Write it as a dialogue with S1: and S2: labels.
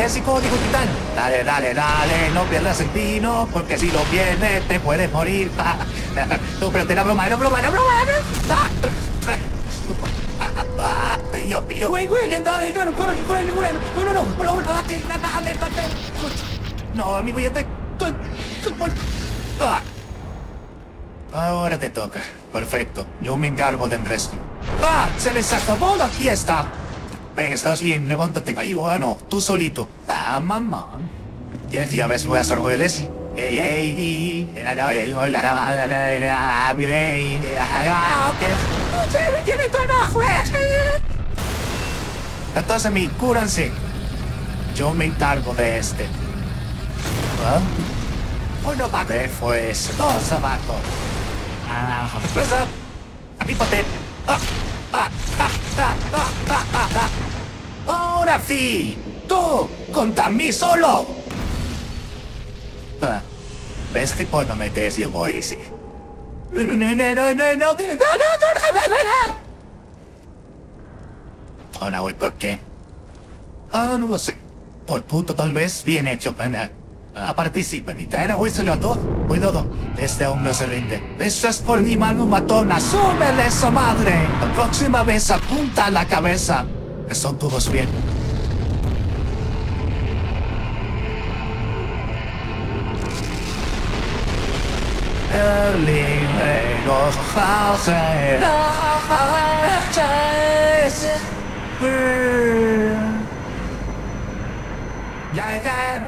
S1: ese código titán. Dale, dale, dale, no pierdas el pino, porque si lo pierdes te puedes morir. No, pero te la broma, era broma, era broma. Güey, güey, dale, no, no, no, no, no, no, no, no, amigo, ya te... Ahora te toca. Perfecto. Yo me encargo del resto. ¡Ah! ¡Se les acabó la fiesta! Estás bien, levántate. Ahí, bueno, tú solito. Ah, mamá. Ya, ves, voy a hacer Entonces, mi, cúranse. Yo me encargo de este. ¿Ah? Para ver, fue eso. Dos abajo. Ah. Ah, ah, ah, ah, ah, ah, ah, ah. ¡Ahora sí! ¡Tú! ¡Contra mí solo! Ah, ¿Ves este que cuando me desvivo hice? No, no, no, no, no, no, no, no, Ahora voy por qué. Ah, no sé. Por punto tal vez, bien hecho, pana. A participa, mi traer a juicio a dos. Cuidado, este aún no se rinde. Eso es por mi mano matona. ¡Súbele su madre! La próxima vez apunta a la cabeza. Son todos bien. leerling, nog gevaar zijn. Jij, jij,